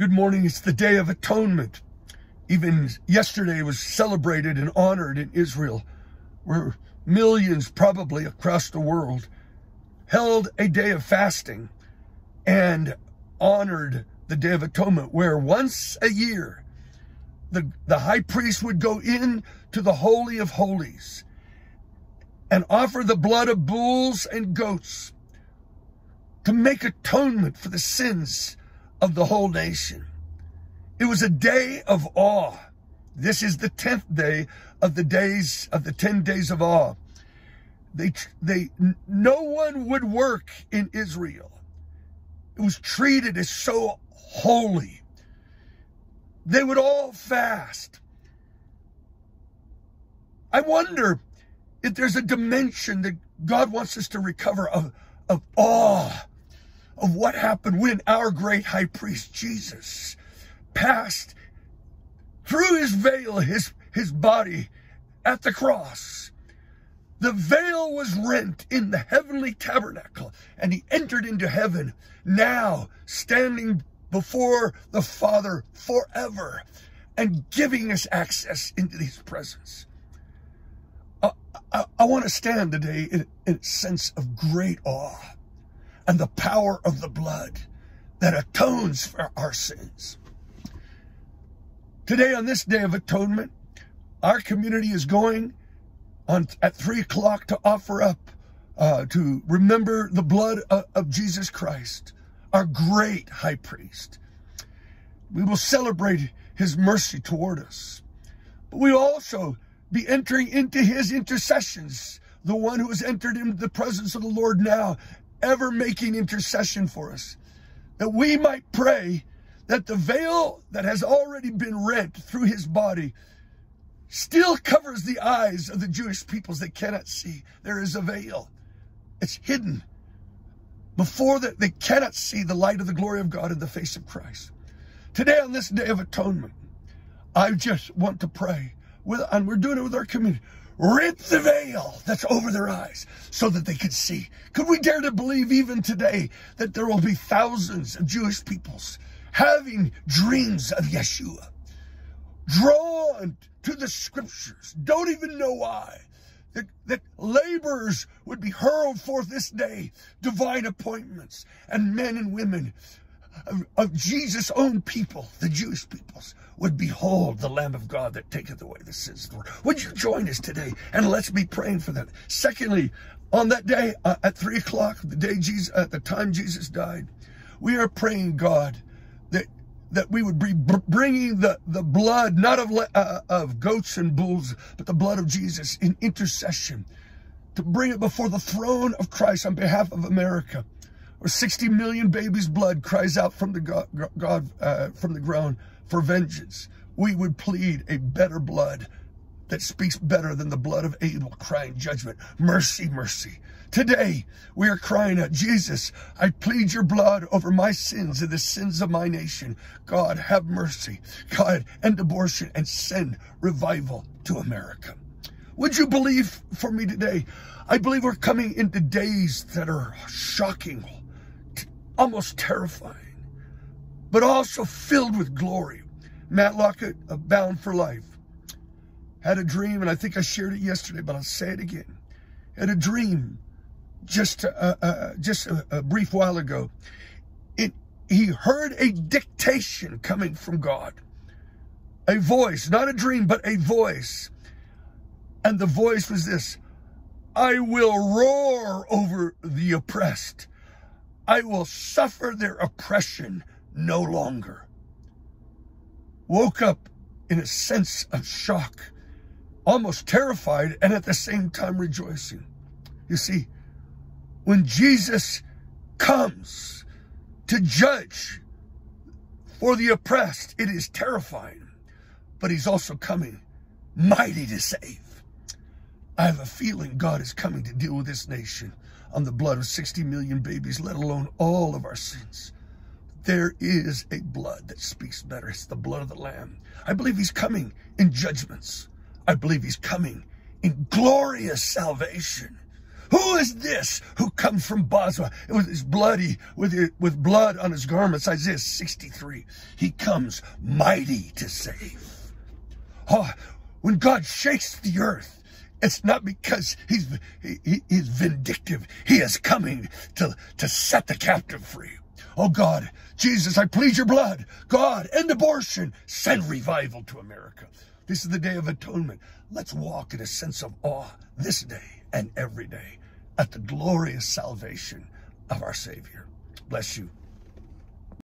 Good morning. It's the Day of Atonement. Even yesterday was celebrated and honored in Israel, where millions probably across the world held a day of fasting and honored the Day of Atonement, where once a year the, the high priest would go in to the Holy of Holies and offer the blood of bulls and goats to make atonement for the sins of the whole nation. It was a day of awe. This is the 10th day of the days of the 10 days of awe. They, they, no one would work in Israel. It was treated as so holy. They would all fast. I wonder if there's a dimension that God wants us to recover of, of awe of what happened when our great high priest Jesus passed through his veil, his, his body at the cross. The veil was rent in the heavenly tabernacle and he entered into heaven now standing before the Father forever and giving us access into his presence. I, I, I want to stand today in, in a sense of great awe and the power of the blood that atones for our sins. Today, on this day of atonement, our community is going on at three o'clock to offer up, uh, to remember the blood of, of Jesus Christ, our great high priest. We will celebrate his mercy toward us. But we will also be entering into his intercessions, the one who has entered into the presence of the Lord now ever making intercession for us, that we might pray that the veil that has already been rent through his body still covers the eyes of the Jewish peoples that cannot see. There is a veil. It's hidden. Before that, they cannot see the light of the glory of God in the face of Christ. Today, on this day of atonement, I just want to pray with, and we're doing it with our community rip the veil that's over their eyes so that they could see. Could we dare to believe even today that there will be thousands of Jewish peoples having dreams of Yeshua, drawn to the scriptures, don't even know why, that, that laborers would be hurled forth this day, divine appointments, and men and women of, of Jesus' own people, the Jewish peoples, would behold the Lamb of God that taketh away the sins of the world. Would you join us today? And let's be praying for that. Secondly, on that day uh, at three o'clock, the day Jesus, at the time Jesus died, we are praying God that that we would be bringing the, the blood, not of, uh, of goats and bulls, but the blood of Jesus in intercession to bring it before the throne of Christ on behalf of America where 60 million babies' blood cries out from the God, God uh, from the ground for vengeance. We would plead a better blood that speaks better than the blood of Abel crying judgment. Mercy, mercy. Today, we are crying out, Jesus, I plead your blood over my sins and the sins of my nation. God, have mercy. God, end abortion and send revival to America. Would you believe for me today? I believe we're coming into days that are shocking, almost terrifying, but also filled with glory. Matt Lockett of Bound for Life had a dream, and I think I shared it yesterday, but I'll say it again. Had a dream just uh, uh, just a, a brief while ago. It he heard a dictation coming from God, a voice, not a dream, but a voice, and the voice was this: "I will roar over the oppressed." I will suffer their oppression no longer. Woke up in a sense of shock, almost terrified, and at the same time rejoicing. You see, when Jesus comes to judge for the oppressed, it is terrifying, but he's also coming mighty to save. I have a feeling God is coming to deal with this nation on the blood of 60 million babies, let alone all of our sins. There is a blood that speaks better. It's the blood of the Lamb. I believe he's coming in judgments. I believe he's coming in glorious salvation Who is this who comes from Bozrah with his bloody, with, with blood on his garments? Isaiah 63. He comes mighty to save. Oh, when God shakes the earth, it's not because he's, he, he's vindictive. He is coming to, to set the captive free. Oh God, Jesus, I plead your blood. God, end abortion. Send revival to America. This is the day of atonement. Let's walk in a sense of awe this day and every day at the glorious salvation of our Savior. Bless you.